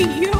you.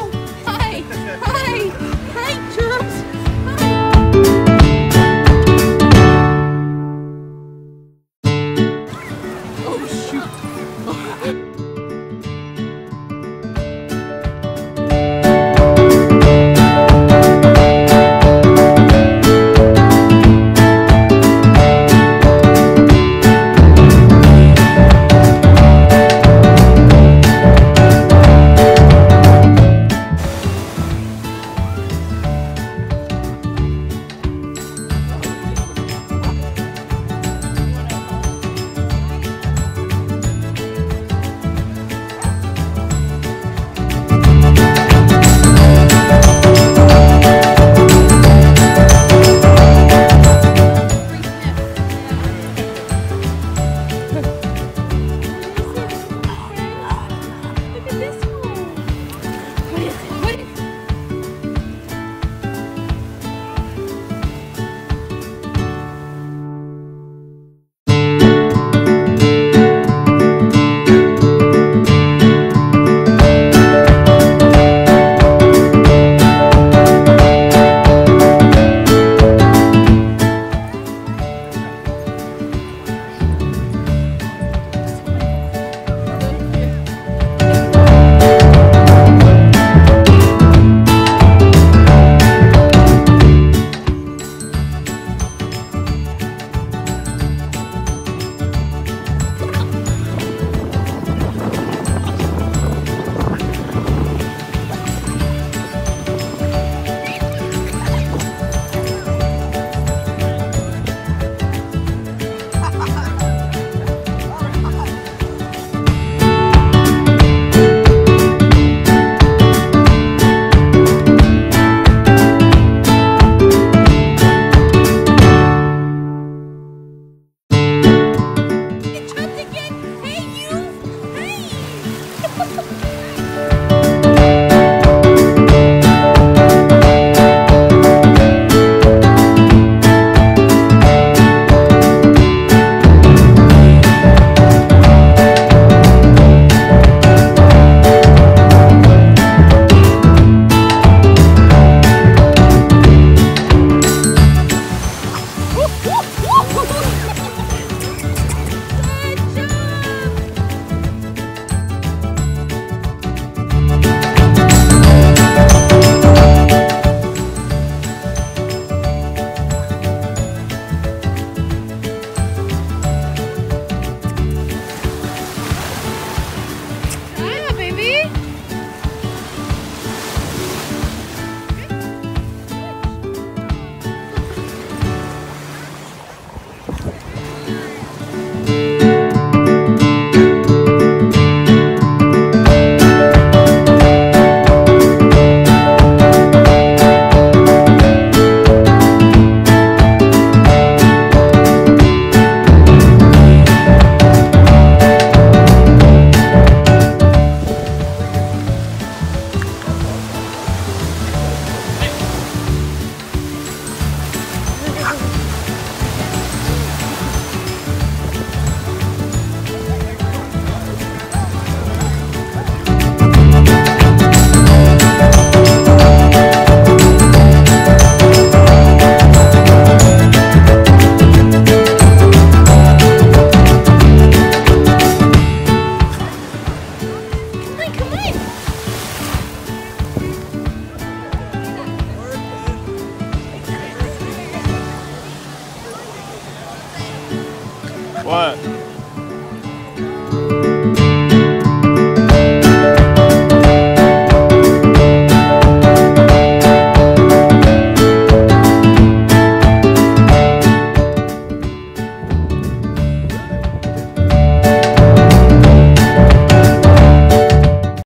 What?